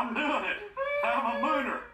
I'm doing it. I'm a mooner.